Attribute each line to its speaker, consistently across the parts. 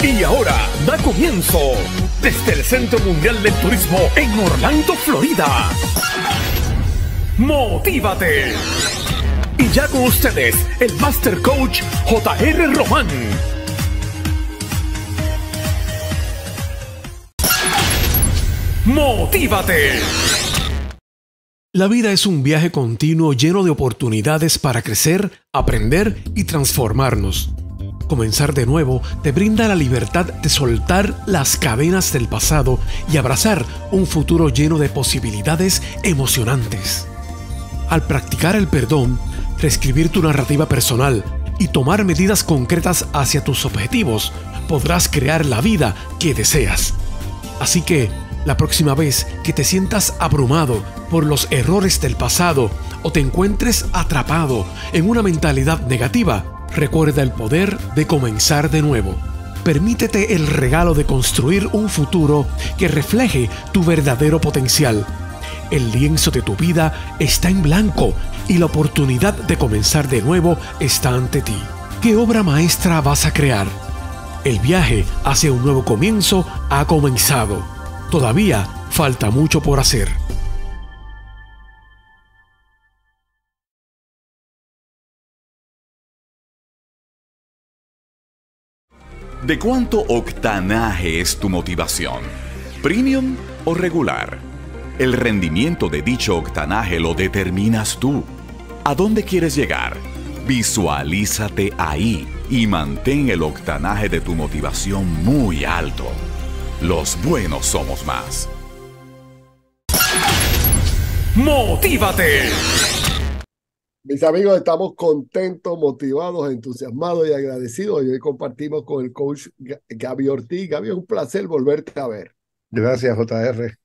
Speaker 1: Y ahora da comienzo desde el Centro Mundial del Turismo en Orlando, Florida. Motívate. Y ya con ustedes, el Master Coach JR Román. Motívate. La vida es un viaje continuo lleno de oportunidades para crecer, aprender y transformarnos. Comenzar de nuevo te brinda la libertad de soltar las cadenas del pasado y abrazar un futuro lleno de posibilidades emocionantes. Al practicar el perdón, reescribir tu narrativa personal y tomar medidas concretas hacia tus objetivos, podrás crear la vida que deseas. Así que, la próxima vez que te sientas abrumado por los errores del pasado o te encuentres atrapado en una mentalidad negativa, Recuerda el poder de comenzar de nuevo. Permítete el regalo de construir un futuro que refleje tu verdadero potencial. El lienzo de tu vida está en blanco y la oportunidad de comenzar de nuevo está ante ti. ¿Qué obra maestra vas a crear? El viaje hacia un nuevo comienzo ha comenzado. Todavía falta mucho por hacer.
Speaker 2: ¿De cuánto octanaje es tu motivación? ¿Premium o regular? El rendimiento de dicho octanaje lo determinas tú. ¿A dónde quieres llegar? Visualízate ahí y mantén el octanaje de tu motivación muy alto. Los buenos somos más.
Speaker 1: ¡Motívate!
Speaker 3: Mis amigos, estamos contentos, motivados, entusiasmados y agradecidos. Y hoy compartimos con el coach Gaby Ortiz. Gaby, es un placer volverte a ver.
Speaker 4: Gracias, JR.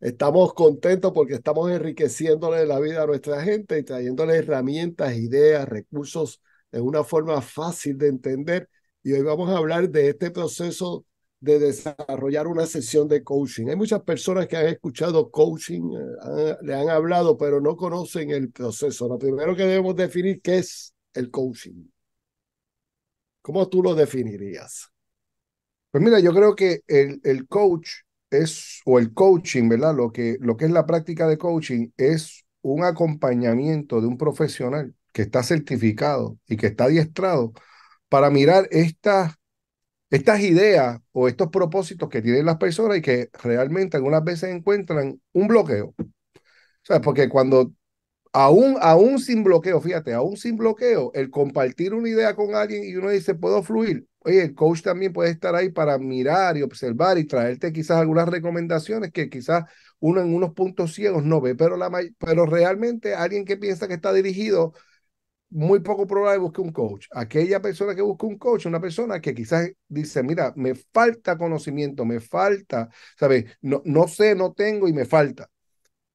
Speaker 3: Estamos contentos porque estamos enriqueciéndole la vida a nuestra gente y trayéndole herramientas, ideas, recursos de una forma fácil de entender. Y hoy vamos a hablar de este proceso de desarrollar una sesión de coaching. Hay muchas personas que han escuchado coaching, eh, le han hablado, pero no conocen el proceso. Lo primero que debemos definir qué es el coaching. ¿Cómo tú lo definirías?
Speaker 4: Pues mira, yo creo que el, el coach es, o el coaching, ¿verdad? Lo que, lo que es la práctica de coaching es un acompañamiento de un profesional que está certificado y que está adiestrado para mirar estas estas ideas o estos propósitos que tienen las personas y que realmente algunas veces encuentran un bloqueo. O sea, porque cuando, aún, aún sin bloqueo, fíjate, aún sin bloqueo, el compartir una idea con alguien y uno dice, puedo fluir. Oye, el coach también puede estar ahí para mirar y observar y traerte quizás algunas recomendaciones que quizás uno en unos puntos ciegos no ve, pero, la, pero realmente alguien que piensa que está dirigido muy poco probable busque un coach. Aquella persona que busca un coach, una persona que quizás dice, mira, me falta conocimiento, me falta, ¿sabes? No, no sé, no tengo y me falta.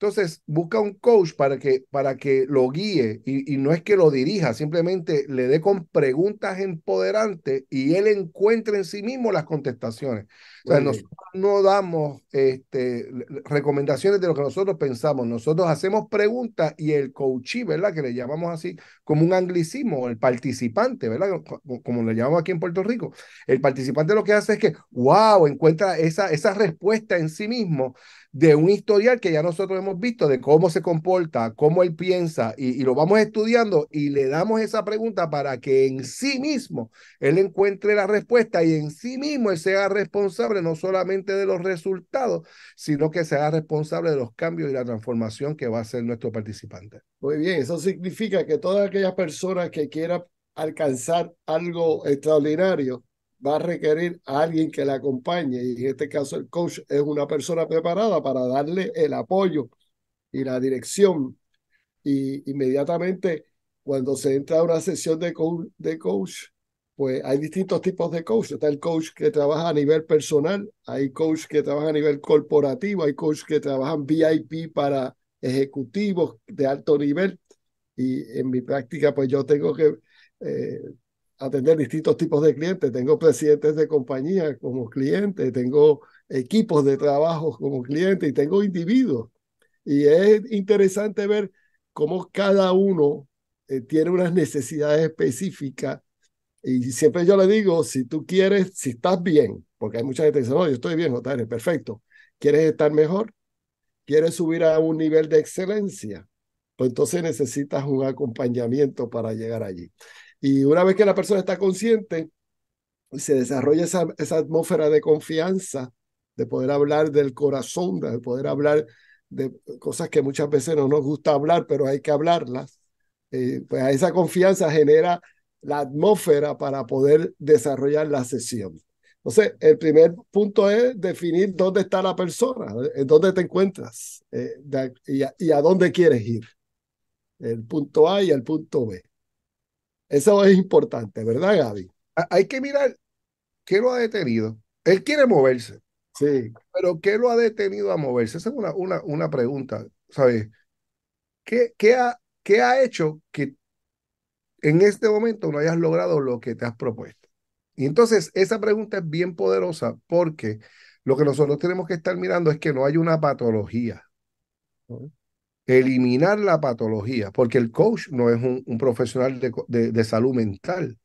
Speaker 4: Entonces, busca un coach para que, para que lo guíe y, no es que lo dirija, simplemente le dé con preguntas empoderantes y él encuentre en sí mismo las contestaciones. O sea, nosotros no damos este, recomendaciones de lo que nosotros pensamos, nosotros hacemos preguntas y el coachee, ¿verdad? Que le llamamos así como un anglicismo, el participante, ¿verdad? Como le llamamos aquí en Puerto Rico. El participante lo que hace es que, wow, encuentra esa, esa respuesta en sí mismo de un historial que ya nosotros hemos visto de cómo se comporta, cómo él piensa y, lo vamos estudiando y le damos esa pregunta para que en sí mismo él encuentre la respuesta y en sí mismo él sea responsable no solamente de los resultados, sino que sea responsable de los cambios y la transformación que va a hacer nuestro participante.
Speaker 3: Muy bien, eso significa que todas aquellas personas que quieran alcanzar algo extraordinario, va a requerir a alguien que le acompañe y en este caso el coach es una persona preparada para darle el apoyo y la dirección y inmediatamente cuando se entra a una sesión de, coach, de coach pues hay distintos tipos de coach. Está el coach que trabaja a nivel personal, hay coach que trabaja a nivel corporativo, hay coach que trabajan VIP para ejecutivos de alto nivel. Y en mi práctica, pues yo tengo que eh, atender distintos tipos de clientes. Tengo presidentes de compañía como clientes, tengo equipos de trabajo como clientes y tengo individuos. Y es interesante ver cómo cada uno eh, tiene unas necesidades específicas Y siempre yo le digo, si tú quieres, si estás bien, porque hay mucha gente que dice, no, yo estoy bien, JR, perfecto. ¿Quieres estar mejor? ¿Quieres subir a un nivel de excelencia? Pues entonces necesitas un acompañamiento para llegar allí. Y una vez que la persona está consciente, se desarrolla esa, esa atmósfera de confianza, de poder hablar del corazón, de poder hablar de cosas que muchas veces no nos gusta hablar, pero hay que hablarlas. Eh, pues esa confianza genera la atmósfera para poder desarrollar la sesión. Entonces, el primer punto es definir dónde está la persona, en dónde te encuentras eh, y, a, y, a, dónde quieres ir. El punto A y el punto B. Eso es importante, ¿verdad, Gaby?
Speaker 4: Hay que mirar qué lo ha detenido. Él quiere moverse.
Speaker 3: Sí.
Speaker 4: Pero ¿qué lo ha detenido a moverse? Esa es una, una, una pregunta, ¿sabes? ¿Qué, qué, ha, ¿Qué ha hecho que en este momento no hayas logrado lo que te has propuesto? Y entonces esa pregunta es bien poderosa porque lo que nosotros tenemos que estar mirando es que no hay una patología. Eliminar la patología, porque el coach no es un, profesional de, de, de salud mental.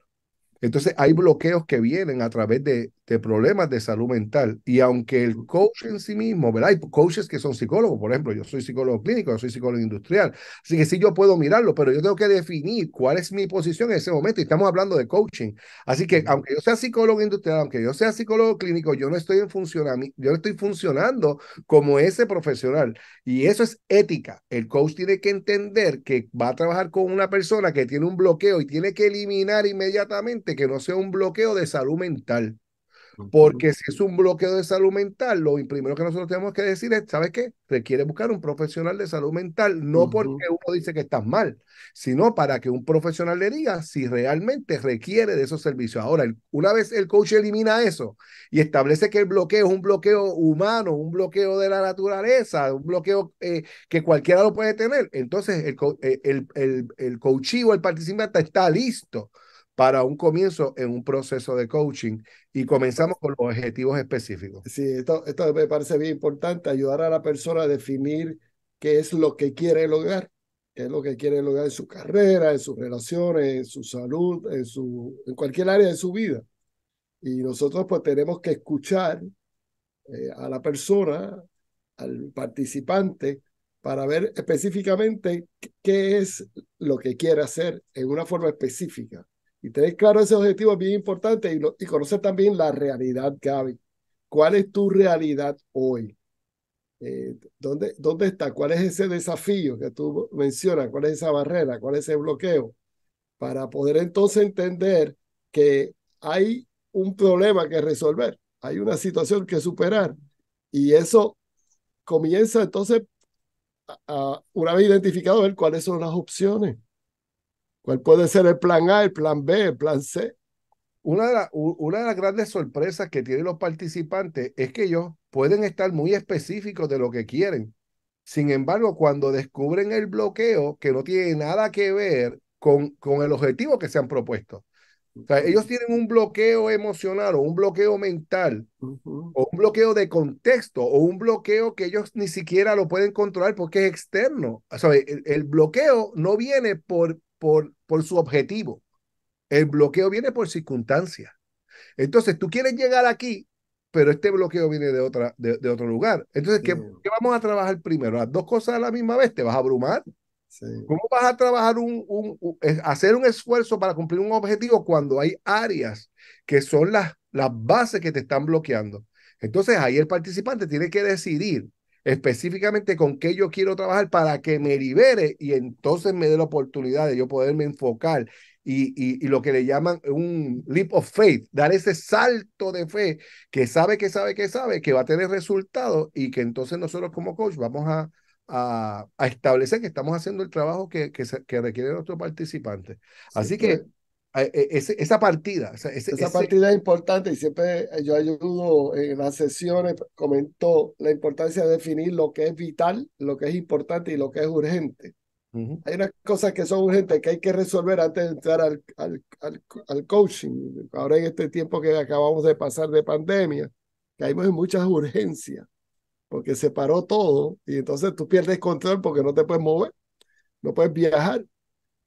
Speaker 4: Entonces hay bloqueos que vienen a través de, de, problemas de salud mental. Y aunque el coach en sí mismo, ¿verdad? Hay coaches que son psicólogos, por ejemplo, yo soy psicólogo clínico, yo soy psicólogo industrial. Así que sí, yo puedo mirarlo, pero yo tengo que definir cuál es mi posición en ese momento. Y estamos hablando de coaching. Así que aunque yo sea psicólogo industrial, aunque yo sea psicólogo clínico, yo no estoy en funcionamiento, yo no estoy funcionando como ese profesional. Y eso es ética. El coach tiene que entender que va a trabajar con una persona que tiene un bloqueo y tiene que eliminar inmediatamente que no sea un bloqueo de salud mental. Porque si es un bloqueo de salud mental, lo primero que nosotros tenemos que decir es, ¿sabes qué? Requiere buscar un profesional de salud mental, no uh -huh. porque uno dice que estás mal, sino para que un profesional le diga si realmente requiere de esos servicios. Ahora, una vez el coach elimina eso y establece que el bloqueo es un bloqueo humano, un bloqueo de la naturaleza, un bloqueo eh, que cualquiera lo puede tener, entonces el, eh, el, el, el coachee o el participante está listo para un comienzo en un proceso de coaching y comenzamos con los objetivos específicos.
Speaker 3: Sí, esto, esto me parece bien importante, ayudar a la persona a definir qué es lo que quiere lograr, qué es lo que quiere lograr en su carrera, en sus relaciones, en su salud, en, su, en cualquier área de su vida. Y nosotros pues tenemos que escuchar eh, a la persona, al participante, para ver específicamente qué es lo que quiere hacer en una forma específica. Y tener claro ese objetivo es bien importante y, lo, y conocer también la realidad, Gaby. ¿Cuál es tu realidad hoy? Eh, ¿dónde, ¿Dónde está? ¿Cuál es ese desafío que tú mencionas? ¿Cuál es esa barrera? ¿Cuál es ese bloqueo? Para poder entonces entender que hay un problema que resolver, hay una situación que superar. Y eso comienza entonces, a, a, una vez identificado, ver cuáles son las opciones ¿Cuál puede ser el plan A, el plan B, el plan C?
Speaker 4: Una de, la, una de las grandes sorpresas que tienen los participantes es que ellos pueden estar muy específicos de lo que quieren. Sin embargo, cuando descubren el bloqueo que no tiene nada que ver con, con el objetivo que se han propuesto, o sea, ellos tienen un bloqueo emocional o un bloqueo mental uh -huh. o un bloqueo de contexto o un bloqueo que ellos ni siquiera lo pueden controlar porque es externo. O sea, el, el bloqueo no viene por, por, por su objetivo. El bloqueo viene por circunstancias. Entonces, tú quieres llegar aquí, pero este bloqueo viene de, otra, de, de otro lugar. Entonces, ¿qué, ¿qué, vamos a trabajar primero? ¿Las dos cosas a la misma vez? ¿Te vas a abrumar? Sí. ¿Cómo vas a trabajar un, un, un, hacer un esfuerzo para cumplir un objetivo cuando hay áreas que son las, las bases que te están bloqueando? Entonces, ahí el participante tiene que decidir específicamente con qué yo quiero trabajar para que me libere y entonces me dé la oportunidad de yo poderme enfocar y, y, y, lo que le llaman un leap of faith, dar ese salto de fe que sabe, que sabe, que sabe, que va a tener resultados y que entonces nosotros como coach vamos a, a, a establecer que estamos haciendo el trabajo que, que, se, que requiere nuestro participante. Así sí, que ese, esa partida. Ese,
Speaker 3: esa partida es importante y siempre yo ayudo en las sesiones, comentó la importancia de definir lo que es vital, lo que es importante y lo que es urgente. Uh -huh. Hay unas cosas que son urgentes que hay que resolver antes de entrar al, al, al, al, coaching. Ahora en este tiempo que acabamos de pasar de pandemia, caímos en muchas urgencias, porque se paró todo y entonces tú pierdes control porque no te puedes mover, no puedes viajar,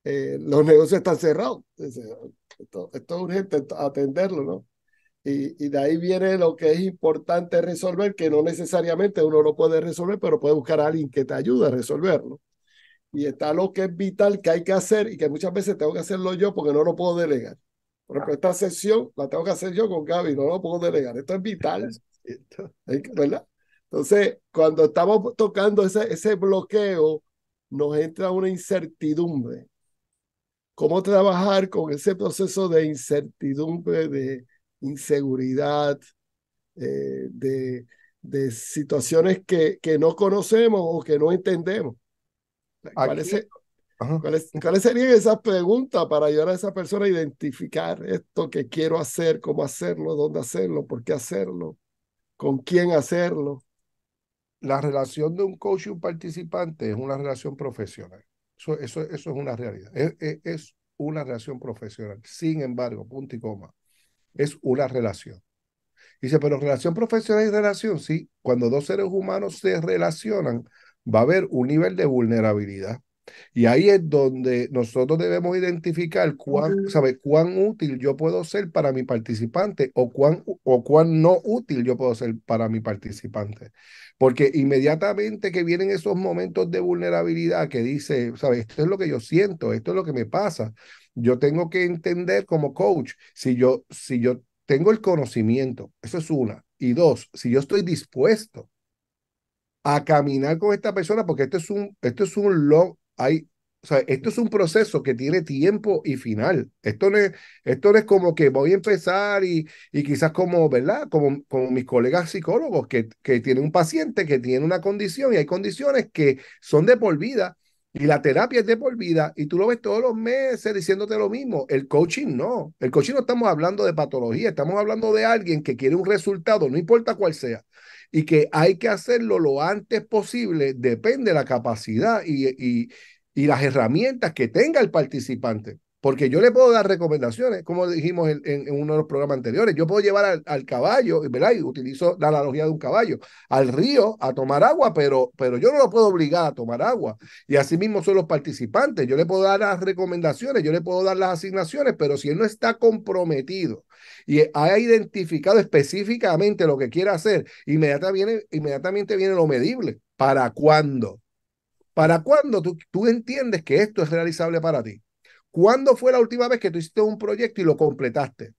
Speaker 3: eh, los negocios están cerrados. esto, esto es urgente atenderlo, ¿no? Y, y, de ahí viene lo que es importante resolver, que no necesariamente uno lo puede resolver, pero puede buscar a alguien que te ayude a resolverlo. Y está lo que es vital que hay que hacer y que muchas veces tengo que hacerlo yo porque no lo puedo delegar. Por ejemplo, esta sesión la tengo que hacer yo con Gaby, no lo puedo delegar. Esto es vital, ¿verdad? Entonces, cuando estamos tocando ese, ese bloqueo, nos entra una incertidumbre. ¿Cómo trabajar con ese proceso de incertidumbre, de inseguridad, eh, de, de situaciones que, que no conocemos o que no entendemos? ¿Cuáles, serían esas preguntas para ayudar a esa persona a identificar esto que quiero hacer, cómo hacerlo, dónde hacerlo, por qué hacerlo, con quién hacerlo?
Speaker 4: La relación de un coach y un participante es una relación profesional. Eso, eso, eso es una realidad. Es, es, es una relación profesional. Sin embargo, punto y coma, es una relación. Dice, pero relación profesional y relación, sí, cuando dos seres humanos se relacionan, va a haber un nivel de vulnerabilidad. Y ahí es donde nosotros debemos identificar cuán, ¿sabe? cuán útil yo puedo ser para mi participante o cuán, o cuán no útil yo puedo ser para mi participante. Porque inmediatamente que vienen esos momentos de vulnerabilidad que dice, ¿sabes? Esto es lo que yo siento, esto es lo que me pasa. Yo tengo que entender como coach, si yo, si yo tengo el conocimiento, eso es una. Y dos, si yo estoy dispuesto a caminar con esta persona, porque esto es un, esto es un long, hay, o sea, esto es un proceso que tiene tiempo y final. Esto no es, esto no es como que voy a empezar y, y quizás como, ¿verdad? Como, como mis colegas psicólogos que, que tienen un paciente que tiene una condición y hay condiciones que son de por vida y la terapia es de por vida y tú lo ves todos los meses diciéndote lo mismo. El coaching no. El coaching no estamos hablando de patología, estamos hablando de alguien que quiere un resultado, no importa cuál sea y que hay que hacerlo lo antes posible, depende de la capacidad y, y, y las herramientas que tenga el participante. Porque yo le puedo dar recomendaciones, como dijimos en, uno de los programas anteriores. Yo puedo llevar al, al, caballo, ¿verdad? Y utilizo la analogía de un caballo, al río a tomar agua, pero, pero yo no lo puedo obligar a tomar agua. Y así mismo son los participantes. Yo le puedo dar las recomendaciones, yo le puedo dar las asignaciones, pero si él no está comprometido y ha identificado específicamente lo que quiere hacer, inmediatamente viene, inmediatamente viene lo medible. ¿Para cuándo? ¿Para cuándo tú, tú entiendes que esto es realizable para ti? ¿Cuándo fue la última vez que tú hiciste un proyecto y lo completaste?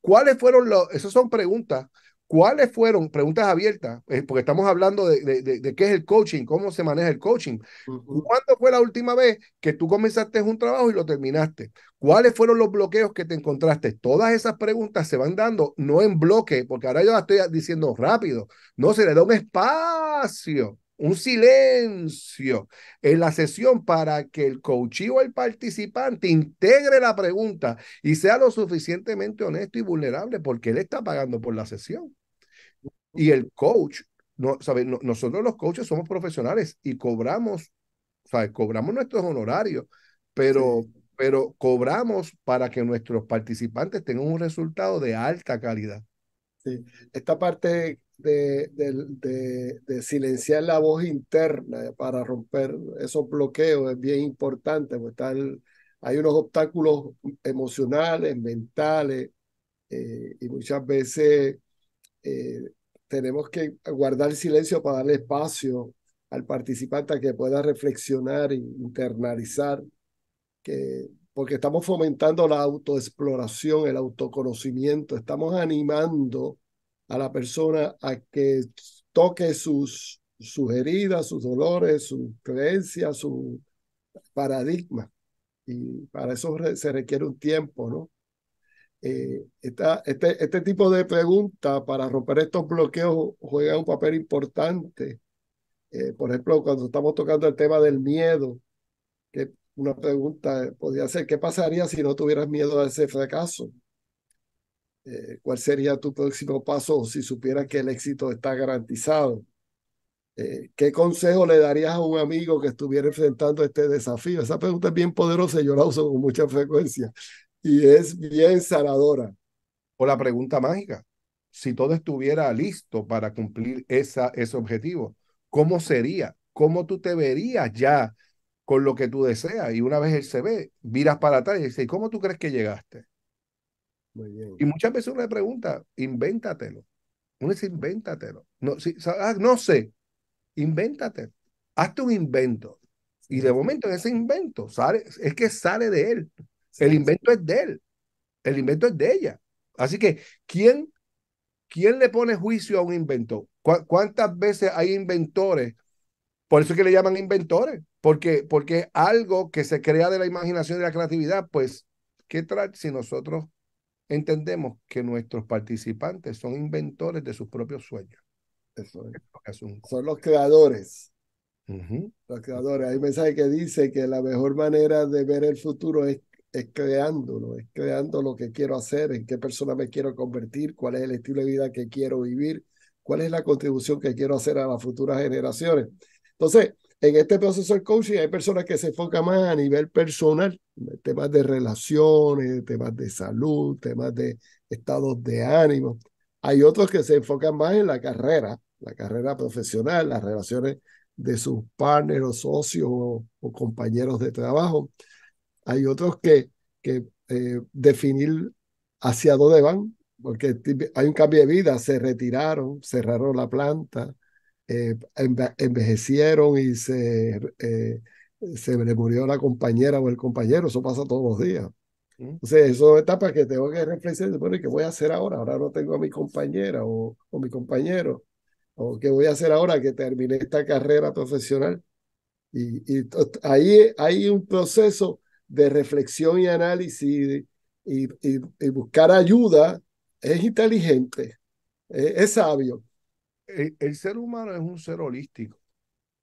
Speaker 4: ¿Cuáles fueron los, esas son preguntas, cuáles fueron, preguntas abiertas, eh, porque estamos hablando de, de, de, qué es el coaching, cómo se maneja el coaching. ¿Cuándo fue la última vez que tú comenzaste un trabajo y lo terminaste? ¿Cuáles fueron los bloqueos que te encontraste? Todas esas preguntas se van dando, no en bloque, porque ahora yo las estoy diciendo rápido, no se le da un espacio un silencio en la sesión para que el coach o el participante integre la pregunta y sea lo suficientemente honesto y vulnerable porque él está pagando por la sesión. Y el coach, no, ¿sabe? No, nosotros los coaches somos profesionales y cobramos, ¿sabe? cobramos nuestros honorarios, pero, sí. pero cobramos para que nuestros participantes tengan un resultado de alta calidad.
Speaker 3: Sí. Esta parte de, de, de, de, silenciar la voz interna para romper esos bloqueos es bien importante, porque tal, hay unos obstáculos emocionales, mentales, eh, y muchas veces eh, tenemos que guardar silencio para darle espacio al participante a que pueda reflexionar e internalizar, que, porque estamos fomentando la autoexploración, el autoconocimiento, estamos animando a la persona a que toque sus, sus heridas, sus dolores, sus creencias, su paradigma. Y para eso se requiere un tiempo, ¿no? Eh, esta, este, este tipo de preguntas para romper estos bloqueos juega un papel importante. Eh, por ejemplo, cuando estamos tocando el tema del miedo, que una pregunta podría ser, ¿qué pasaría si no tuvieras miedo a ese fracaso? Eh, cuál sería tu próximo paso si supieras que el éxito está garantizado. Eh, ¿Qué consejo le darías a un amigo que estuviera enfrentando este desafío? Esa pregunta es bien poderosa yo la uso con mucha frecuencia y es bien sanadora.
Speaker 4: O la pregunta mágica, si todo estuviera listo para cumplir esa, ese objetivo, ¿cómo sería? ¿Cómo tú te verías ya con lo que tú deseas? Y una vez él se ve, miras para atrás y dices, ¿cómo tú crees que llegaste? Y muchas veces uno le pregunta, invéntatelo. Uno dice, invéntatelo. No, si, ah, no sé, invéntatelo. Hazte un invento. Y de momento en ese invento sale, es que sale de él. El invento es de él. El invento es de ella. Así que, ¿quién, quién le pone juicio a un invento? ¿Cuántas veces hay inventores? Por eso es que le llaman inventores, porque, porque algo que se crea de la imaginación y la creatividad, pues, ¿qué trae si nosotros entendemos que nuestros participantes son inventores de sus propios sueños?
Speaker 3: Eso es. Son los creadores. Los creadores. Hay un mensaje que dice que la mejor manera de ver el futuro es es creándolo, es creando lo que quiero hacer, en qué persona me quiero convertir, cuál es el estilo de vida que quiero vivir, cuál es la contribución que quiero hacer a las futuras generaciones. Entonces, en este proceso del coaching hay personas que se enfocan más a nivel personal, temas de relaciones, temas de salud, temas de estados de ánimo. Hay otros que se enfocan más en la carrera, la carrera profesional, las relaciones de sus partners o socios o, o compañeros de trabajo. Hay otros que, que eh, definir hacia dónde van, porque hay un cambio de vida, se retiraron, cerraron la planta, eh, envejecieron y se, eh, se le murió la compañera o el compañero, eso pasa todos los días. Mm. Entonces, eso es etapa que tengo que reflexionar, bueno, ¿qué voy a hacer ahora? Ahora no tengo a mi compañera o, o mi compañero, o qué voy a hacer ahora que termine esta carrera profesional. Y, y ahí hay un proceso de reflexión y análisis y, y, buscar ayuda es inteligente, es, sabio.
Speaker 4: El, ser humano es un ser holístico.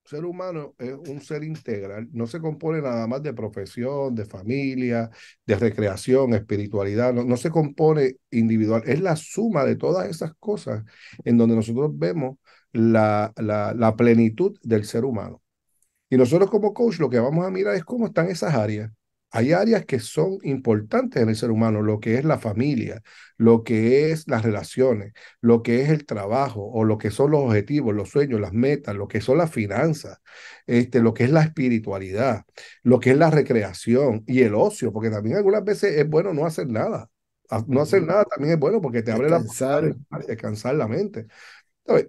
Speaker 4: El ser humano es un ser integral. No se compone nada más de profesión, de familia, de recreación, espiritualidad. No, no se compone individual. Es la suma de todas esas cosas en donde nosotros vemos la, la, la plenitud del ser humano. Y nosotros como coach lo que vamos a mirar es cómo están esas áreas hay áreas que son importantes en el ser humano, lo que es la familia, lo que es las relaciones, lo que es el trabajo o lo que son los objetivos, los sueños, las metas, lo que son las finanzas, este, lo que es la espiritualidad, lo que es la recreación y el ocio, porque también algunas veces es bueno no hacer nada. Ah, no hacer nada también es bueno porque te abre la de descansar la mente.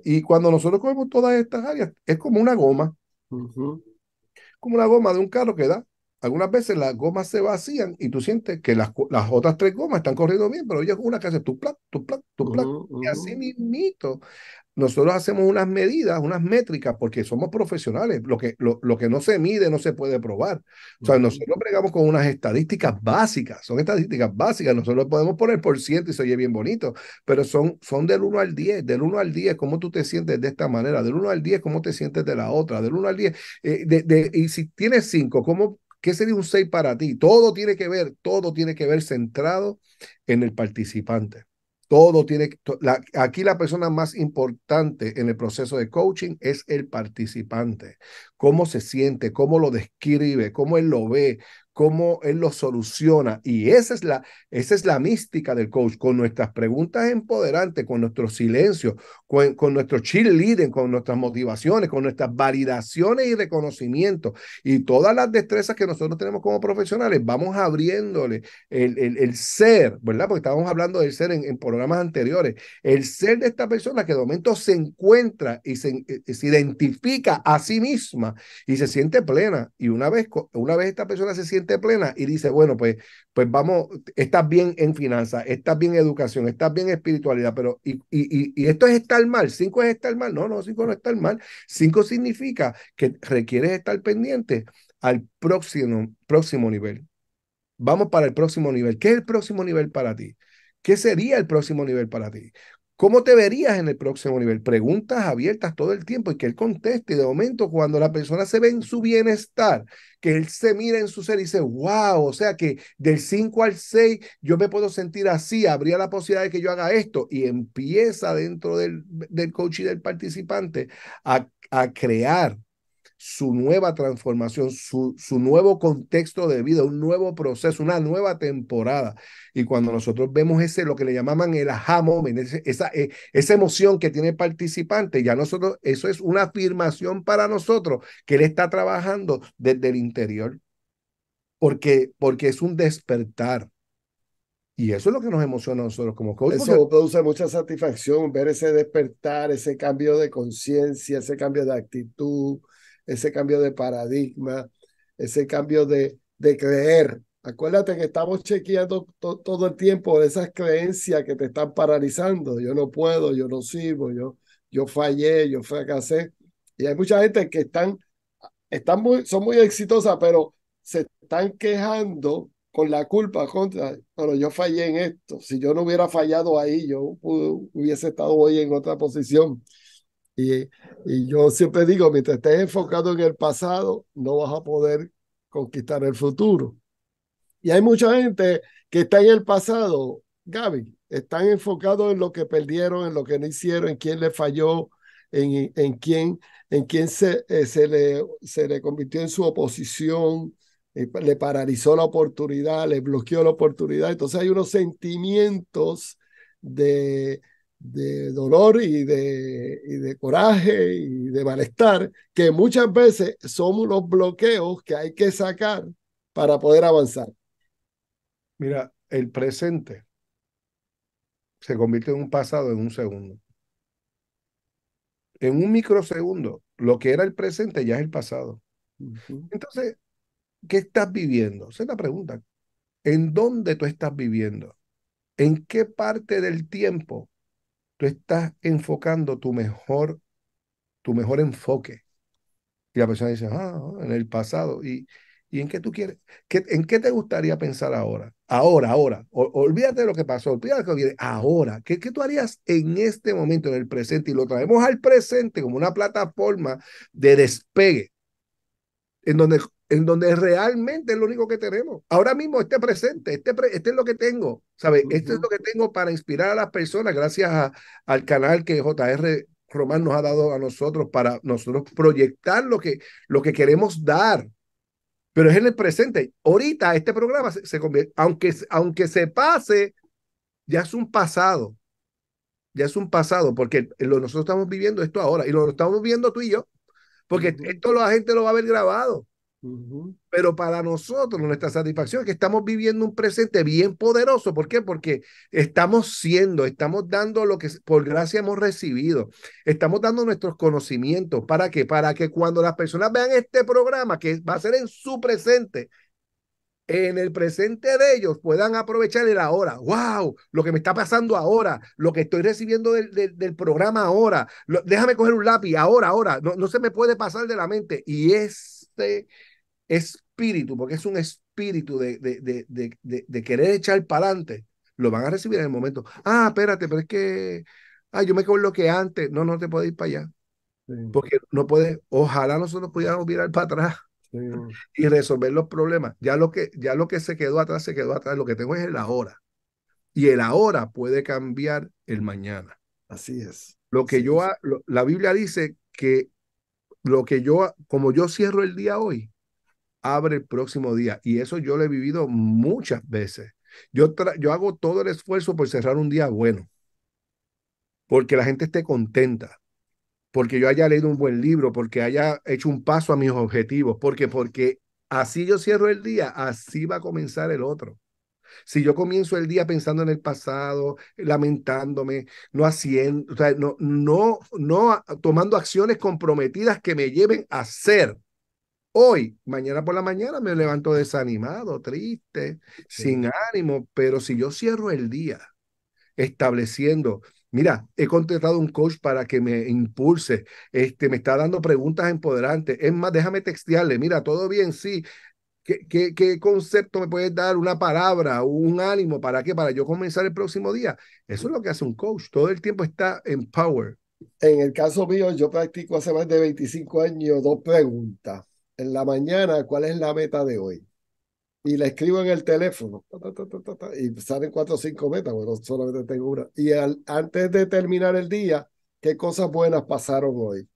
Speaker 4: Y cuando nosotros cogemos todas estas áreas, es como una goma. Como una goma de un carro que da algunas veces las gomas se vacían y tú sientes que las, las otras tres gomas están corriendo bien, pero ella es una que hace tu plac, tu plac, tu plac. Y así mismito, nosotros hacemos unas medidas, unas métricas, porque somos profesionales. Lo que, lo, lo que no se mide no se puede probar. O sea, nosotros bregamos con unas estadísticas básicas, son estadísticas básicas. Nosotros podemos poner por ciento y se oye bien bonito, pero son, son del 1 al 10. Del 1 al 10, cómo tú te sientes de esta manera. Del 1 al 10, cómo te sientes de la otra. Del 1 al 10. Eh, de, de, y si tienes 5, ¿cómo ¿Qué sería un 6 para ti? Todo tiene que ver, todo tiene que ver centrado en el participante. Todo tiene, aquí la persona más importante en el proceso de coaching es el participante. Cómo se siente, cómo lo describe, cómo él lo ve, cómo él lo soluciona. Y esa es la, esa es la mística del coach, con nuestras preguntas empoderantes, con nuestro silencio, con, con nuestro cheerleading, con nuestras motivaciones, con nuestras validaciones y reconocimiento y todas las destrezas que nosotros tenemos como profesionales, vamos abriéndole el, el, el ser, ¿verdad? Porque estábamos hablando del ser en, en, programas anteriores, el ser de esta persona que de momento se encuentra y se, eh, se identifica a sí misma y se siente plena. Y una vez, una vez esta persona se siente plena y dice, bueno, pues, pues vamos, estás bien en finanzas, estás bien en educación, estás bien en espiritualidad, pero y, y, y, esto es estar mal, cinco es estar mal, no, no, cinco no es estar mal, cinco significa que requieres estar pendiente al próximo, próximo nivel. Vamos para el próximo nivel. ¿Qué es el próximo nivel para ti? ¿Qué sería el próximo nivel para ti? ¿Cómo te verías en el próximo nivel? Preguntas abiertas todo el tiempo y que él conteste. De momento, cuando la persona se ve en su bienestar, que él se mira en su ser y dice, wow, o sea que del 5 al 6 yo me puedo sentir así, habría la posibilidad de que yo haga esto. Y empieza dentro del, del coach y del participante a, a crear su nueva transformación, su, su nuevo contexto de vida, un nuevo proceso, una nueva temporada. Y cuando nosotros vemos ese, lo que le llamaban el aha moment, esa, eh, esa emoción que tiene el participante, ya nosotros, eso es una afirmación para nosotros que él está trabajando desde el interior. Porque, porque es un despertar. Y eso es lo que nos emociona a nosotros como coaches.
Speaker 3: Eso produce mucha satisfacción, ver ese despertar, ese cambio de conciencia, ese cambio de actitud, ese cambio de paradigma, ese cambio de, de creer. Acuérdate que estamos chequeando todo el tiempo esas creencias que te están paralizando. Yo no puedo, yo no sirvo, yo, yo fallé, yo fracasé. Y hay mucha gente que están, están muy, son muy exitosas, pero se están quejando con la culpa contra, pero yo fallé en esto. Si yo no hubiera fallado ahí, yo hubiese estado hoy en otra posición. Y, yo siempre digo, mientras estés enfocado en el pasado, no vas a poder conquistar el futuro. Y hay mucha gente que está en el pasado, Gaby, están enfocados en lo que perdieron, en lo que no hicieron, en quién le falló, en, en quién, en quién se, eh, se, le, se le convirtió en su oposición, eh, le paralizó la oportunidad, le bloqueó la oportunidad. Entonces hay unos sentimientos de, de dolor y de, y de coraje y de malestar que muchas veces son unos bloqueos que hay que sacar para poder avanzar.
Speaker 4: Mira, el presente se convierte en un pasado en un segundo. En un microsegundo, lo que era el presente ya es el pasado. Entonces, ¿Qué estás viviendo? Esa es la pregunta. ¿En dónde tú estás viviendo? ¿En qué parte del tiempo tú estás enfocando tu mejor, tu mejor enfoque? Y la persona dice, ah, en el pasado. ¿Y, y en qué tú quieres? ¿Qué, ¿En qué te gustaría pensar ahora? Ahora, ahora. olvídate de lo que pasó, olvídate de lo que viene. Ahora. ¿Qué, ¿Qué tú harías en este momento, en el presente? Y lo traemos al presente como una plataforma de despegue en donde en donde realmente es lo único que tenemos. Ahora mismo este presente, este, este es lo que tengo, ¿sabes? Esto es lo que tengo para inspirar a las personas gracias al canal que JR Román nos ha dado a nosotros para nosotros proyectar lo que, lo que queremos dar. Pero es en el presente. Ahorita este programa se, convierte, aunque, aunque se pase, ya es un pasado. Ya es un pasado, porque lo, nosotros estamos viviendo esto ahora y lo, estamos viendo tú y yo, porque esto la gente lo va a ver grabado. Pero para nosotros, nuestra satisfacción es que estamos viviendo un presente bien poderoso. ¿Por qué? Porque estamos siendo, estamos dando lo que por gracia hemos recibido. Estamos dando nuestros conocimientos. ¿Para qué? Para que cuando las personas vean este programa, que va a ser en su presente, en el presente de ellos puedan aprovechar el ahora. ¡Wow! Lo que me está pasando ahora, lo que estoy recibiendo del, del, programa ahora. déjame coger un lápiz ahora, ahora. No, no se me puede pasar de la mente. Y este espíritu, porque es un espíritu de, de, de, de, querer echar para adelante, lo van a recibir en el momento. Ah, espérate, pero es que, ah, yo me que antes, no, no te puedes ir para allá. Porque no puede, ojalá nosotros pudiéramos mirar para atrás y resolver los problemas. Ya lo, que, ya lo que se quedó atrás, se quedó atrás. Lo que tengo es el ahora. Y el ahora puede cambiar el mañana.
Speaker 3: Así es.
Speaker 4: Lo que yo, la Biblia dice que lo que yo, como yo cierro el día hoy, abre el próximo día. Y eso yo lo he vivido muchas veces. Yo, yo hago todo el esfuerzo por cerrar un día bueno, porque la gente esté contenta, porque yo haya leído un buen libro, porque haya hecho un paso a mis objetivos, porque, porque así yo cierro el día, así va a comenzar el otro. Si yo comienzo el día pensando en el pasado, lamentándome, no haciendo, o sea, no, no, no tomando acciones comprometidas que me lleven a ser Hoy, mañana por la mañana me levanto desanimado, triste, sin ánimo, pero si yo cierro el día estableciendo, mira, he contratado un coach para que me impulse, este, me está dando preguntas empoderantes, es más, déjame textearle, mira, todo bien, sí, ¿Qué, qué, qué concepto me puedes dar? Una palabra, un ánimo, ¿para qué? Para yo comenzar el próximo día. Eso es lo que hace un coach, todo el tiempo está en power.
Speaker 3: En el caso mío, yo practico hace más de 25 años dos preguntas en la mañana cuál es la meta de hoy. Y la escribo en el teléfono. y salen cuatro o cinco metas. Bueno, solamente tengo una. Y antes de terminar el día, ¿qué cosas buenas pasaron hoy?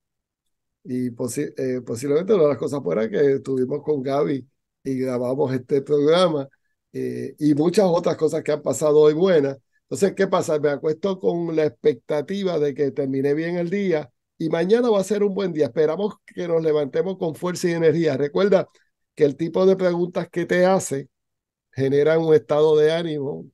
Speaker 3: Y eh, posiblemente una de las cosas buenas que estuvimos con Gaby y grabamos este programa eh, y muchas otras cosas que han pasado hoy buenas. Entonces, ¿qué pasa? Me acuesto con la expectativa de que termine bien el día y mañana va a ser un buen día. Esperamos que nos levantemos con fuerza y energía. Recuerda que el tipo de preguntas que te hace generan un estado de ánimo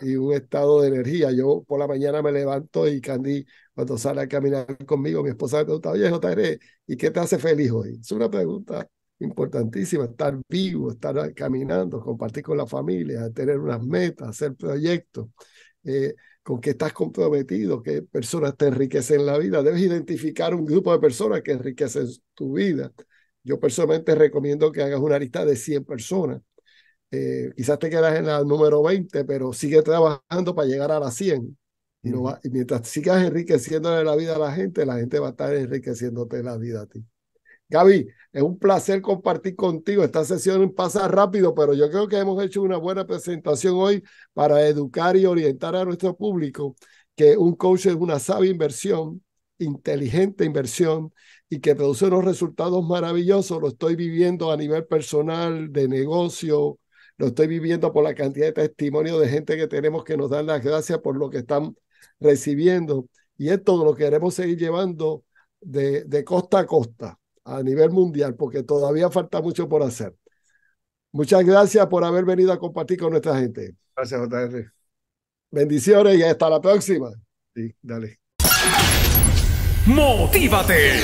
Speaker 3: y un estado de energía. Yo por la mañana me levanto y Candy, cuando sale a caminar conmigo, mi esposa me pregunta, oye, JR, ¿y qué te hace feliz hoy? Es una pregunta importantísima, estar vivo, estar caminando, compartir con la familia, tener unas metas, hacer proyectos, eh, con qué estás comprometido, qué personas te enriquecen la vida. Debes identificar un grupo de personas que enriquecen tu vida. Yo personalmente recomiendo que hagas una lista de 100 personas. Eh, quizás te quedas en la número 20, pero sigue trabajando para llegar a las 100. Y, no y mientras sigas enriqueciéndole la vida a la gente, la gente va a estar enriqueciéndote la vida a ti. Gaby, es un placer compartir contigo. Esta sesión pasa rápido, pero yo creo que hemos hecho una buena presentación hoy para educar y orientar a nuestro público que un coach es una sabia inversión, inteligente inversión y que produce unos resultados maravillosos. Lo estoy viviendo a nivel personal, de negocio, lo estoy viviendo por la cantidad de testimonios de gente que tenemos que nos dan las gracias por lo que están recibiendo. Y esto lo queremos seguir llevando de, de costa a costa a nivel mundial, porque todavía falta mucho por hacer. Muchas gracias por haber venido a compartir con nuestra gente.
Speaker 4: Gracias, JR.
Speaker 3: Bendiciones y hasta la próxima.
Speaker 4: Sí, dale.
Speaker 1: ¡Motívate!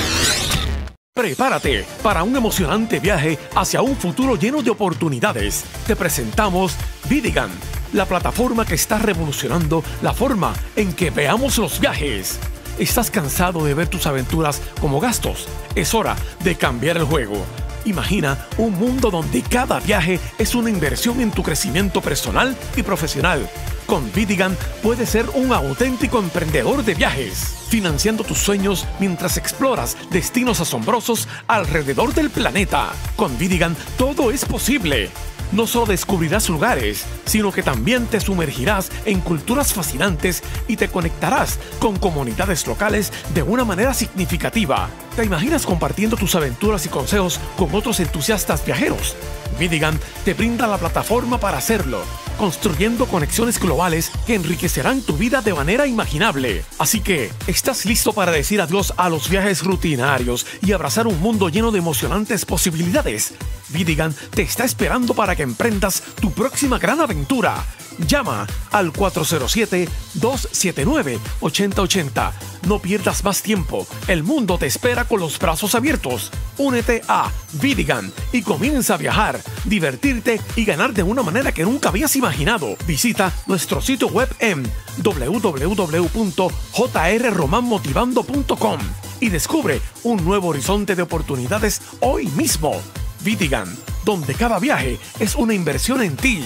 Speaker 1: Prepárate para un emocionante viaje hacia un futuro lleno de oportunidades. Te presentamos Vidigan, la plataforma que está revolucionando la forma en que veamos los viajes. ¿Estás cansado de ver tus aventuras como gastos? Es hora de cambiar el juego. Imagina un mundo donde cada viaje es una inversión en tu crecimiento personal y profesional. Con Vidigan puedes ser un auténtico emprendedor de viajes, financiando tus sueños mientras exploras destinos asombrosos alrededor del planeta. Con Vidigan todo es posible no solo descubrirás lugares, sino que también te sumergirás en culturas fascinantes y te conectarás con comunidades locales de una manera significativa. ¿Te imaginas compartiendo tus aventuras y consejos con otros entusiastas viajeros? Vidigan te brinda la plataforma para hacerlo, construyendo conexiones globales que enriquecerán tu vida de manera imaginable. Así que, ¿estás listo para decir adiós a los viajes rutinarios y abrazar un mundo lleno de emocionantes posibilidades? Vidigan te está esperando para que emprendas tu próxima gran aventura. Llama al 407-279-8080. No pierdas más tiempo. El mundo te espera con los brazos abiertos. Únete a Vidigan y comienza a viajar, divertirte y ganar de una manera que nunca habías imaginado. Visita nuestro sitio web en www.jrromanmotivando.com y descubre un nuevo horizonte de oportunidades hoy mismo. Vidigan, donde cada viaje es una inversión en ti.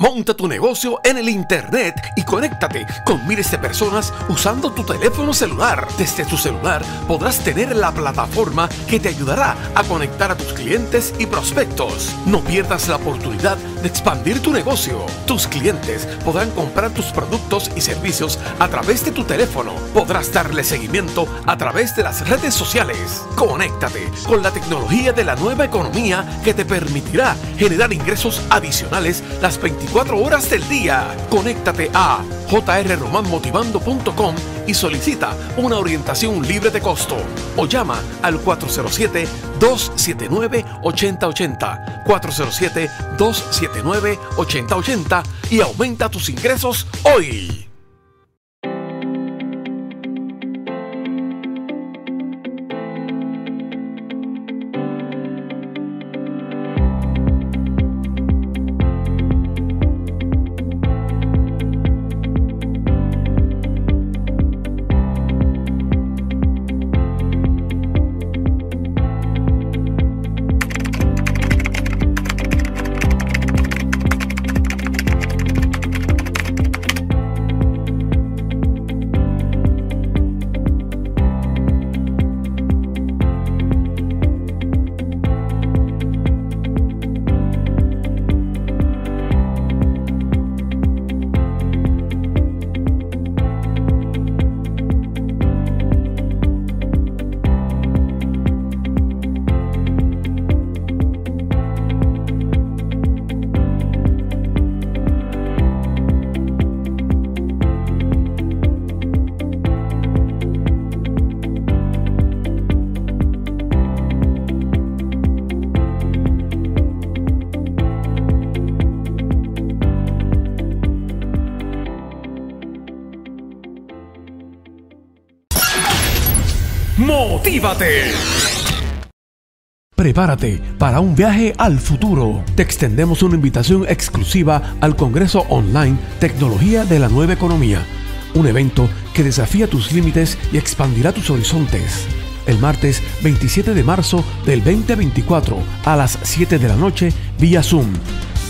Speaker 1: Monta tu negocio en el Internet y conéctate con miles de personas usando tu teléfono celular. Desde tu celular podrás tener la plataforma que te ayudará a conectar a tus clientes y prospectos. No pierdas la oportunidad de expandir tu negocio. Tus clientes podrán comprar tus productos y servicios a través de tu teléfono. Podrás darle seguimiento a través de las redes sociales. Conéctate con la tecnología de la nueva economía que te permitirá generar ingresos adicionales las 24 horas del día. Conéctate a jrromanmotivando.com y solicita una orientación libre de costo o llama al 407-279-8080. 407-279-8080 y aumenta tus ingresos hoy. Prepárate para un viaje al futuro. Te extendemos una invitación exclusiva al Congreso Online Tecnología de la Nueva Economía, un evento que desafía tus límites y expandirá tus horizontes. El martes 27 de marzo del 2024 a las 7 de la noche vía Zoom.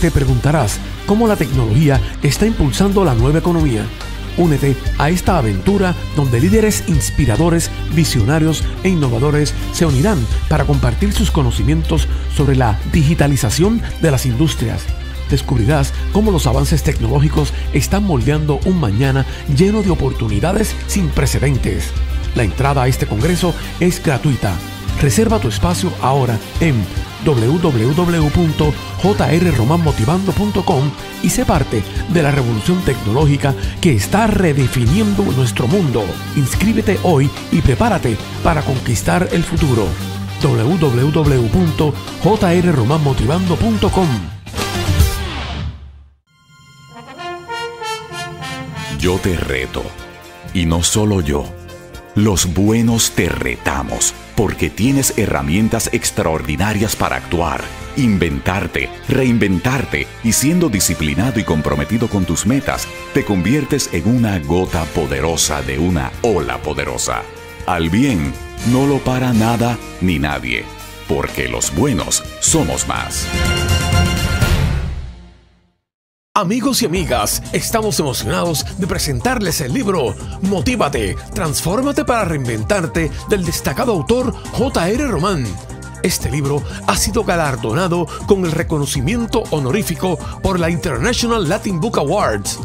Speaker 1: Te preguntarás cómo la tecnología está impulsando la nueva economía Únete a esta aventura donde líderes inspiradores, visionarios e innovadores se unirán para compartir sus conocimientos sobre la digitalización de las industrias. Descubrirás cómo los avances tecnológicos están moldeando un mañana lleno de oportunidades sin precedentes. La entrada a este congreso es gratuita. Reserva tu espacio ahora en www.jrromanmotivando.com y sé parte de la revolución tecnológica que está redefiniendo nuestro mundo. Inscríbete hoy y prepárate para conquistar el futuro. www.jrromanmotivando.com
Speaker 2: Yo te reto, y no solo yo. Los buenos te retamos porque tienes herramientas extraordinarias para actuar, inventarte, reinventarte y siendo disciplinado y comprometido con tus metas, te conviertes en una gota poderosa de una ola poderosa. Al bien, no lo para nada ni nadie, porque los buenos somos más.
Speaker 1: Amigos y amigas, estamos emocionados de presentarles el libro Motívate, transfórmate para reinventarte del destacado autor J.R. Román. Este libro ha sido galardonado con el reconocimiento honorífico por la International Latin Book Awards.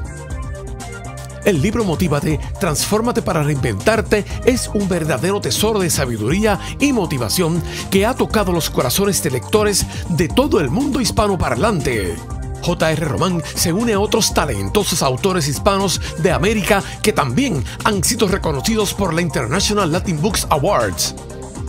Speaker 1: El libro Motívate, Transfórmate para Reinventarte es un verdadero tesoro de sabiduría y motivación que ha tocado los corazones de lectores de todo el mundo hispanoparlante. J.R. Román se une a otros talentosos autores hispanos de América que también han sido reconocidos por la International Latin Books Awards.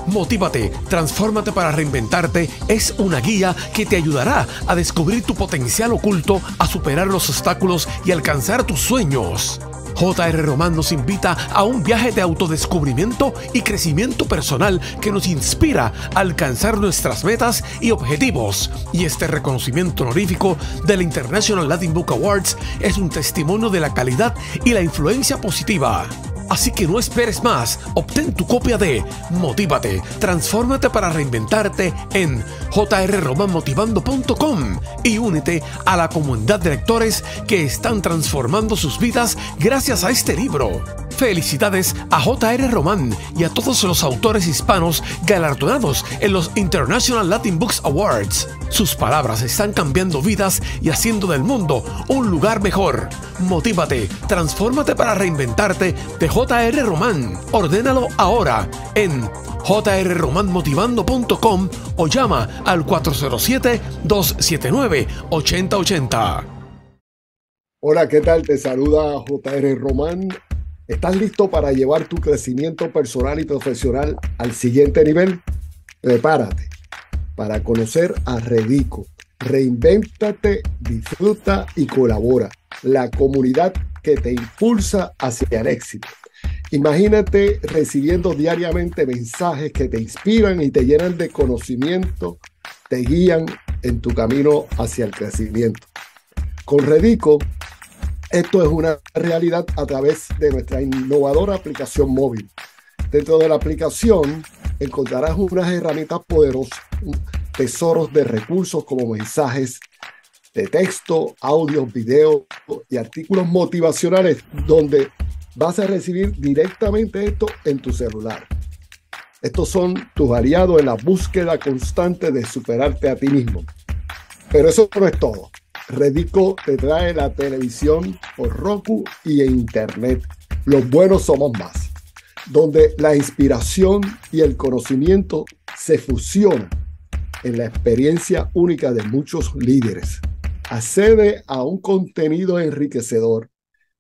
Speaker 1: Motívate, transfórmate para reinventarte es una guía que te ayudará a descubrir tu potencial oculto, a superar los obstáculos y alcanzar tus sueños. J.R. Román nos invita a un viaje de autodescubrimiento y crecimiento personal que nos inspira a alcanzar nuestras metas y objetivos. Y este reconocimiento honorífico del International Latin Book Awards es un testimonio de la calidad y la influencia positiva. Así que no esperes más, obtén tu copia de Motívate, transfórmate para reinventarte en jrromanmotivando.com y únete a la comunidad de lectores que están transformando sus vidas gracias a este libro. Felicidades a J.R. Román y a todos los autores hispanos galardonados en los International Latin Books Awards. Sus palabras están cambiando vidas y haciendo del mundo un lugar mejor. Motívate, transfórmate para reinventarte de J.R. Román. Ordénalo ahora en jrromanmotivando.com o llama al 407-279-8080.
Speaker 3: Hola, ¿qué tal? Te saluda JR Román ¿Estás listo para llevar tu crecimiento personal y profesional al siguiente nivel? Prepárate para conocer a Redico. Reinvéntate, disfruta y colabora. La comunidad que te impulsa hacia el éxito. Imagínate recibiendo diariamente mensajes que te inspiran y te llenan de conocimiento, te guían en tu camino hacia el crecimiento. Con Redico esto es una realidad a través de nuestra innovadora aplicación móvil. Dentro de la aplicación encontrarás unas herramientas poderosas, tesoros de recursos como mensajes de texto, audios, videos y artículos motivacionales donde vas a recibir directamente esto en tu celular. Estos son tus aliados en la búsqueda constante de superarte a ti mismo. Pero eso no es todo. Redico te trae la televisión por Roku y Internet. Los buenos somos más, donde la inspiración y el conocimiento se fusionan en la experiencia única de muchos líderes. Accede a un contenido enriquecedor,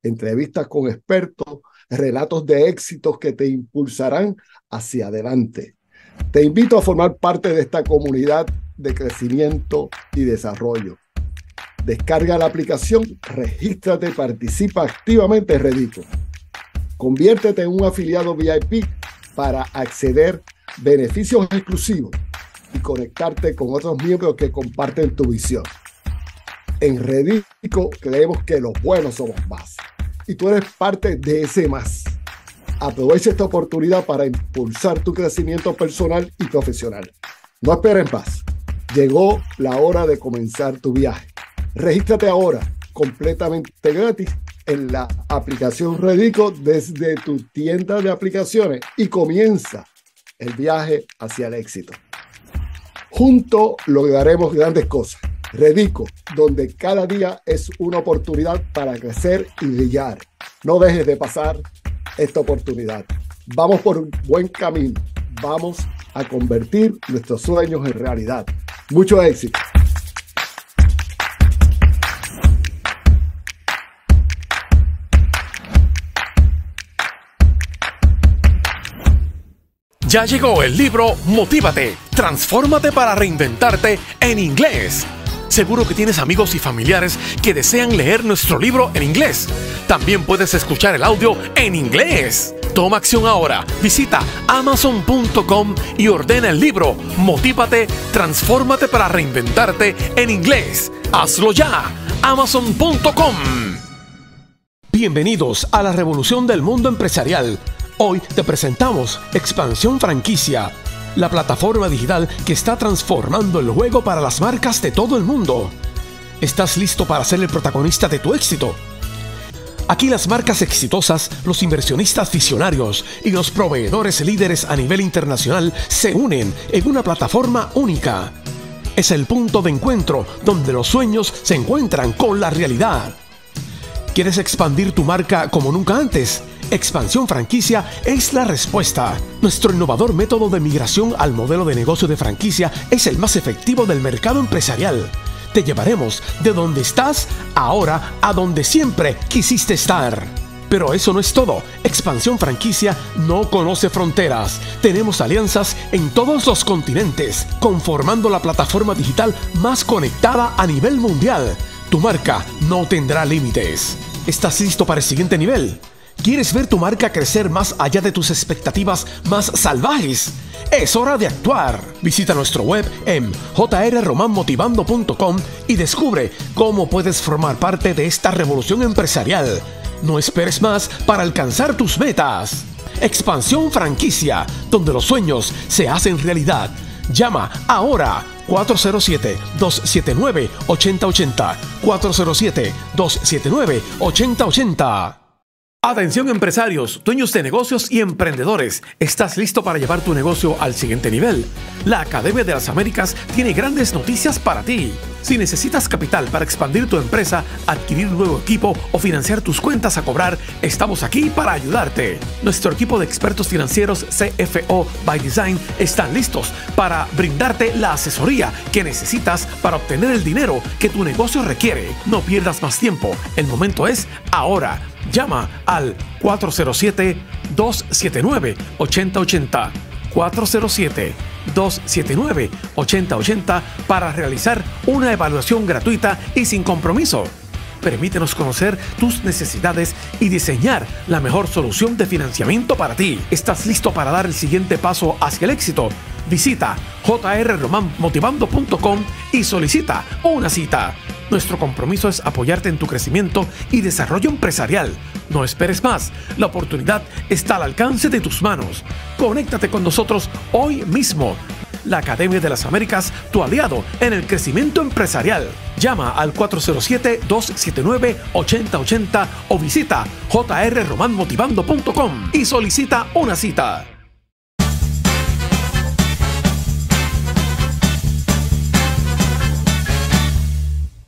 Speaker 3: entrevistas con expertos, relatos de éxitos que te impulsarán hacia adelante. Te invito a formar parte de esta comunidad de crecimiento y desarrollo. Descarga la aplicación, regístrate, participa activamente en Redito. Conviértete en un afiliado VIP para acceder beneficios exclusivos y conectarte con otros miembros que comparten tu visión. En Redico creemos que los buenos somos más y tú eres parte de ese más. Aprovecha esta oportunidad para impulsar tu crecimiento personal y profesional. No esperes más. Llegó la hora de comenzar tu viaje. Regístrate ahora completamente gratis en la aplicación Redico desde tu tienda de aplicaciones y comienza el viaje hacia el éxito. Juntos lograremos grandes cosas. Redico, donde cada día es una oportunidad para crecer y brillar. No dejes de pasar esta oportunidad. Vamos por un buen camino. Vamos a convertir nuestros sueños en realidad. Mucho éxito.
Speaker 1: Ya llegó el libro Motívate, transfórmate para reinventarte en inglés. Seguro que tienes amigos y familiares que desean leer nuestro libro en inglés. También puedes escuchar el audio en inglés. Toma acción ahora. Visita amazon.com y ordena el libro Motívate, transfórmate para reinventarte en inglés. Hazlo ya. Amazon.com. Bienvenidos a la revolución del mundo empresarial Hoy te presentamos Expansión Franquicia, la plataforma digital que está transformando el juego para las marcas de todo el mundo. ¿Estás listo para ser el protagonista de tu éxito? Aquí las marcas exitosas, los inversionistas visionarios y los proveedores líderes a nivel internacional se unen en una plataforma única. Es el punto de encuentro donde los sueños se encuentran con la realidad. ¿Quieres expandir tu marca como nunca antes? Expansión franquicia es la respuesta. Nuestro innovador método de migración al modelo de negocio de franquicia es el más efectivo del mercado empresarial. Te llevaremos de donde estás ahora a donde siempre quisiste estar. Pero eso no es todo. Expansión Franquicia no conoce fronteras. Tenemos alianzas en todos los continentes, conformando la plataforma digital más conectada a nivel mundial. Tu marca no tendrá límites. ¿Estás listo para el siguiente nivel? ¿Quieres ver tu marca crecer más allá de tus expectativas más salvajes? Es hora de actuar. Visita nuestro web en jrromanmotivando.com y descubre cómo puedes formar parte de esta revolución empresarial. No esperes más para alcanzar tus metas. Expansión franquicia, donde los sueños se hacen realidad. Llama ahora 407-279-8080. 407-279-8080. Atención empresarios, dueños de negocios y emprendedores. ¿Estás listo para llevar tu negocio al siguiente nivel? La Academia de las Américas tiene grandes noticias para ti. Si necesitas capital para expandir tu empresa, adquirir nuevo equipo o financiar tus cuentas a cobrar, estamos aquí para ayudarte. Nuestro equipo de expertos financieros CFO by Design están listos para brindarte la asesoría que necesitas para obtener el dinero que tu negocio requiere. No pierdas más tiempo, el momento es ahora. Llama al 407-279-8080. 407-279-8080 para realizar una evaluación gratuita y sin compromiso. Permítenos conocer tus necesidades y diseñar la mejor solución de financiamiento para ti. ¿Estás listo para dar el siguiente paso hacia el éxito? Visita jrromanmotivando.com y solicita una cita. Nuestro compromiso es apoyarte en tu crecimiento y desarrollo empresarial. No esperes más, la oportunidad está al alcance de tus manos. Conéctate con nosotros hoy mismo. La Academia de las Américas, tu aliado en el crecimiento empresarial. Llama al 407-279-8080 o visita jrromanmotivando.com y solicita una cita.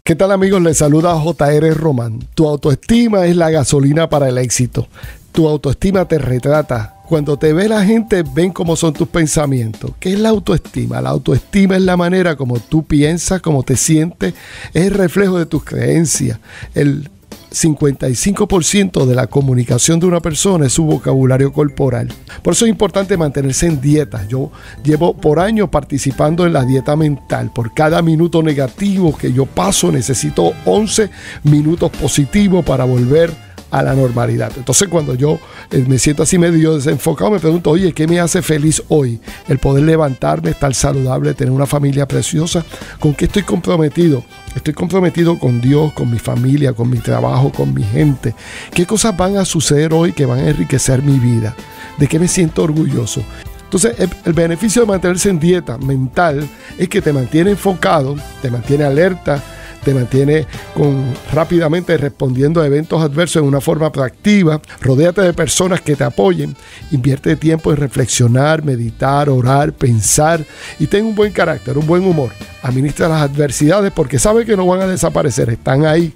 Speaker 3: ¿Qué tal amigos? Les saluda JR Román. Tu autoestima es la gasolina para el éxito. Tu autoestima te retrata. Cuando te ve la gente, ven cómo son tus pensamientos. ¿Qué es la autoestima? La autoestima es la manera como tú piensas, cómo te sientes, es el reflejo de tus creencias. El 55% de la comunicación de una persona es su vocabulario corporal. Por eso es importante mantenerse en dieta. Yo llevo por años participando en la dieta mental. Por cada minuto negativo que yo paso necesito 11 minutos positivos para volver a la normalidad. Entonces cuando yo eh, me siento así medio desenfocado, me pregunto, oye, ¿qué me hace feliz hoy? El poder levantarme, estar saludable, tener una familia preciosa. ¿Con qué estoy comprometido? Estoy comprometido con Dios, con mi familia, con mi trabajo, con mi gente. ¿Qué cosas van a suceder hoy que van a enriquecer mi vida? ¿De qué me siento orgulloso? Entonces, el, beneficio de mantenerse en dieta mental es que te mantiene enfocado, te mantiene alerta, te mantiene con, rápidamente respondiendo a eventos adversos en una forma proactiva. Rodéate de personas que te apoyen. Invierte tiempo en reflexionar, meditar, orar, pensar y ten un buen carácter, un buen humor. Administra las adversidades porque sabes que no van a desaparecer, están ahí.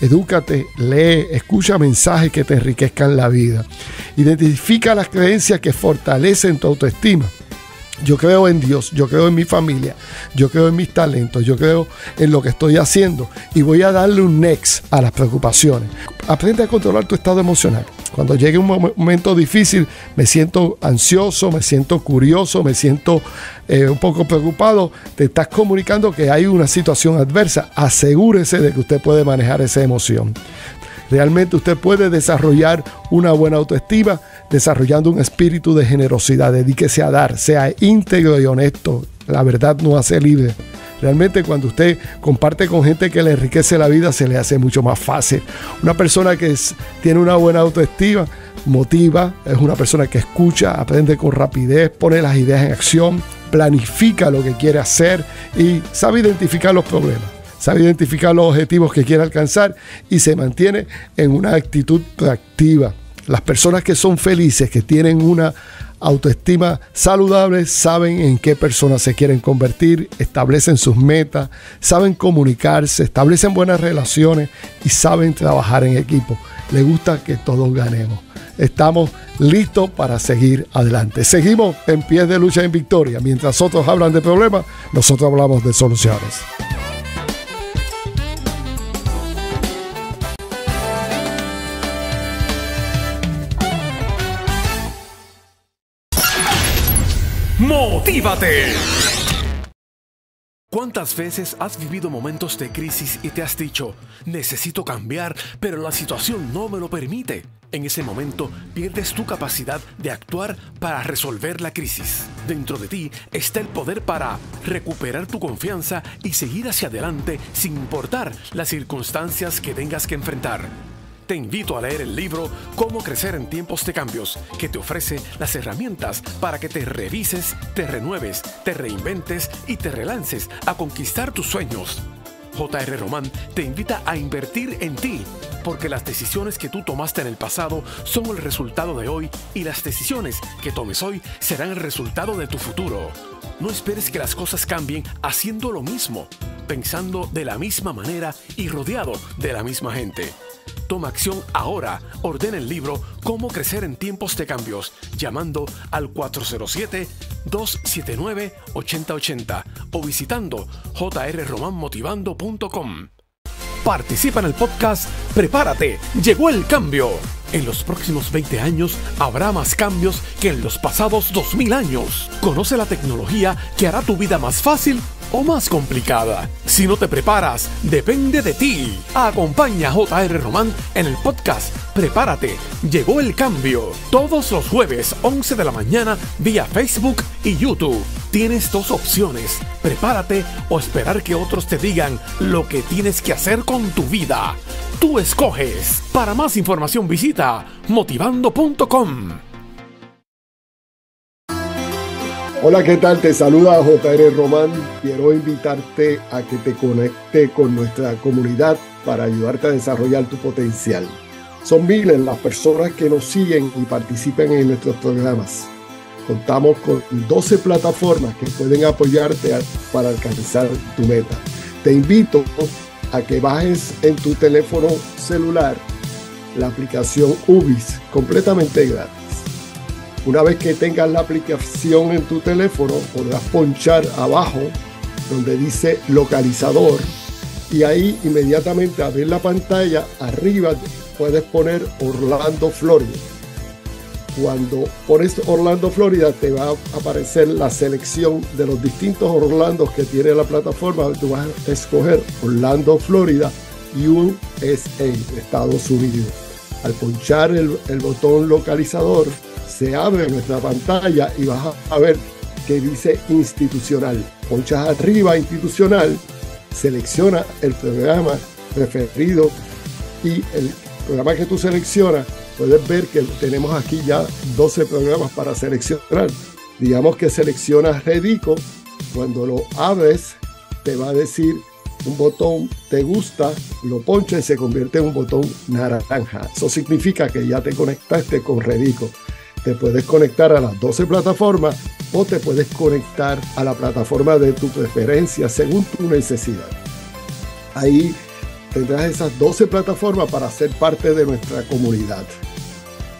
Speaker 3: Edúcate, lee, escucha mensajes que te enriquezcan la vida. Identifica las creencias que fortalecen tu autoestima. Yo creo en Dios, yo creo en mi familia, yo creo en mis talentos, yo creo en lo que estoy haciendo y voy a darle un next a las preocupaciones. Aprende a controlar tu estado emocional. Cuando llegue un momento difícil, me siento ansioso, me siento curioso, me siento eh, un poco preocupado, te estás comunicando que hay una situación adversa. Asegúrese de que usted puede manejar esa emoción. Realmente usted puede desarrollar una buena autoestima desarrollando un espíritu de generosidad. Dedíquese a dar, sea íntegro y honesto. La verdad no hace libre. Realmente cuando usted comparte con gente que le enriquece la vida, se le hace mucho más fácil. Una persona que tiene una buena autoestima, motiva, es una persona que escucha, aprende con rapidez, pone las ideas en acción, planifica lo que quiere hacer y sabe identificar los problemas sabe identificar los objetivos que quiere alcanzar y se mantiene en una actitud proactiva. Las personas que son felices, que tienen una autoestima saludable, saben en qué personas se quieren convertir, establecen sus metas, saben comunicarse, establecen buenas relaciones y saben trabajar en equipo. Les gusta que todos ganemos. Estamos listos para seguir adelante. Seguimos en pie de lucha en victoria. Mientras otros hablan de problemas, nosotros hablamos de soluciones.
Speaker 1: ¡Motívate! ¿Cuántas veces has vivido momentos de crisis y te has dicho, necesito cambiar, pero la situación no me lo permite? En ese momento pierdes tu capacidad de actuar para resolver la crisis. Dentro de ti está el poder para recuperar tu confianza y seguir hacia adelante sin importar las circunstancias que tengas que enfrentar te invito a leer el libro Cómo crecer en tiempos de cambios, que te ofrece las herramientas para que te revises, te renueves, te reinventes y te relances a conquistar tus sueños. J.R. Román te invita a invertir en ti, porque las decisiones que tú tomaste en el pasado son el resultado de hoy y las decisiones que tomes hoy serán el resultado de tu futuro. No esperes que las cosas cambien haciendo lo mismo, pensando de la misma manera y rodeado de la misma gente. Toma acción ahora. Ordena el libro Cómo crecer en tiempos de cambios llamando al 407-279-8080 o visitando jrromanmotivando.com. Participa en el podcast Prepárate, llegó el cambio. En los próximos 20 años habrá más cambios que en los pasados 2000 años. Conoce la tecnología que hará tu vida más fácil o más complicada. Si no te preparas, depende de ti. Acompaña a JR Román en el podcast Prepárate, llegó el cambio. Todos los jueves 11 de la mañana vía Facebook y YouTube. Tienes dos opciones, prepárate o esperar que otros te digan lo que tienes que hacer con tu vida. Tú escoges. Para más información visita motivando.com.
Speaker 3: Hola, ¿qué tal? Te saluda JR Román. Quiero invitarte a que te conecte con nuestra comunidad para ayudarte a desarrollar tu potencial. Son miles las personas que nos siguen y participan en nuestros programas. Contamos con 12 plataformas que pueden apoyarte para alcanzar tu meta. Te invito a que bajes en tu teléfono celular la aplicación UBIS completamente gratis. Una vez que tengas la aplicación en tu teléfono, podrás ponchar abajo donde dice localizador y ahí inmediatamente abrir la pantalla, arriba puedes poner Orlando, Florida. Cuando pones Orlando, Florida, te va a aparecer la selección de los distintos Orlandos que tiene la plataforma. Tú vas a escoger Orlando, Florida, USA, Estados Unidos Al ponchar el, el botón localizador, se abre nuestra pantalla y vas a ver que dice institucional. Ponchas arriba institucional, selecciona el programa preferido y el programa que tú seleccionas, puedes ver que tenemos aquí ya 12 programas para seleccionar. Digamos que seleccionas Redico, cuando lo abres te va a decir un botón te gusta, lo poncha y se convierte en un botón naranja. Eso significa que ya te conectaste con Redico. Te puedes conectar a las 12 plataformas o te puedes conectar a la plataforma de tu preferencia según tu necesidad. Ahí tendrás esas 12 plataformas para ser parte de nuestra comunidad.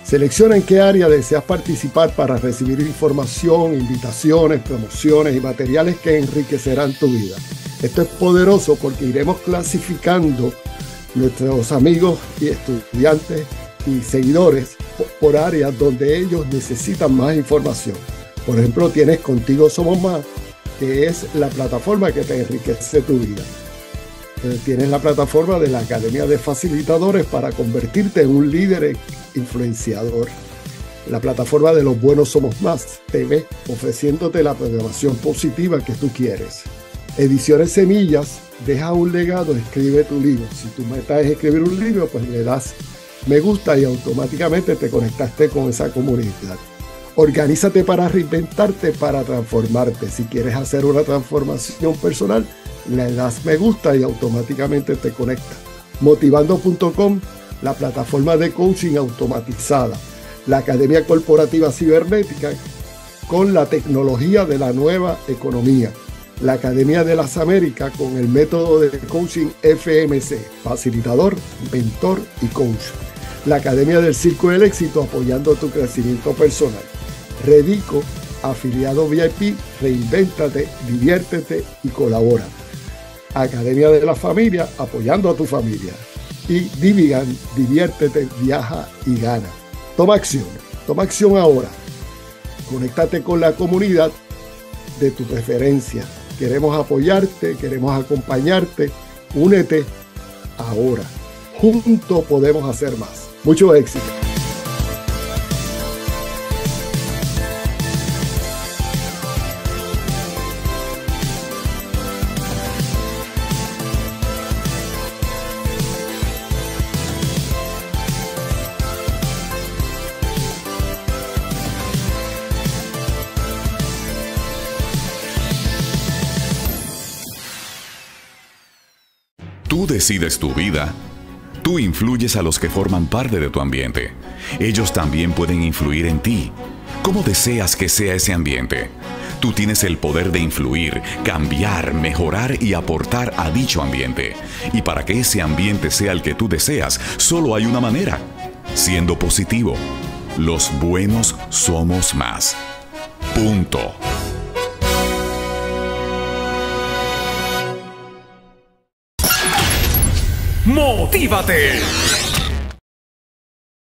Speaker 3: Selecciona en qué área deseas participar para recibir información, invitaciones, promociones y materiales que enriquecerán tu vida. Esto es poderoso porque iremos clasificando nuestros amigos y estudiantes y seguidores por áreas donde ellos necesitan más información. Por ejemplo, tienes Contigo Somos Más, que es la plataforma que te enriquece tu vida. Eh, tienes la plataforma de la Academia de Facilitadores para convertirte en un líder influenciador. La plataforma de Los Buenos Somos Más TV, ofreciéndote la programación positiva que tú quieres. Ediciones Semillas, deja un legado, escribe tu libro. Si tu meta es escribir un libro, pues le das me gusta y automáticamente te conectaste con esa comunidad. Organízate para reinventarte, para transformarte. Si quieres hacer una transformación personal, le das me gusta y automáticamente te conecta. Motivando.com, la plataforma de coaching automatizada, la Academia Corporativa Cibernética con la tecnología de la nueva economía, la Academia de las Américas con el método de coaching FMC, facilitador, mentor y coach, la Academia del Circo del Éxito apoyando tu crecimiento personal, Redico, afiliado VIP, reinvéntate, diviértete y colabora. Academia de la Familia, apoyando a tu familia. Y Divigan, diviértete, viaja y gana. Toma acción, toma acción ahora. Conéctate con la comunidad de tu preferencia. Queremos apoyarte, queremos acompañarte. Únete ahora. Juntos podemos hacer más. Mucho éxito.
Speaker 2: Tú decides tu vida. Tú influyes a los que forman parte de tu ambiente. Ellos también pueden influir en ti. ¿Cómo deseas que sea ese ambiente? Tú tienes el poder de influir, cambiar, mejorar y aportar a dicho ambiente. Y para que ese ambiente sea el que tú deseas, solo hay una manera, siendo positivo. Los buenos somos más. Punto.
Speaker 1: ¡Motívate!